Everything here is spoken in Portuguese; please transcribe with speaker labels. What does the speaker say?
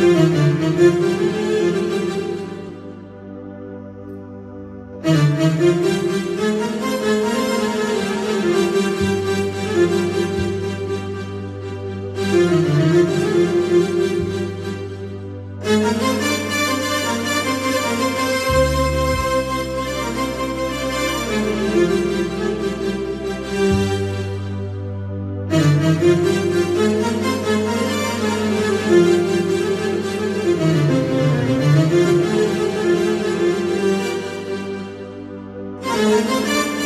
Speaker 1: Música Thank you.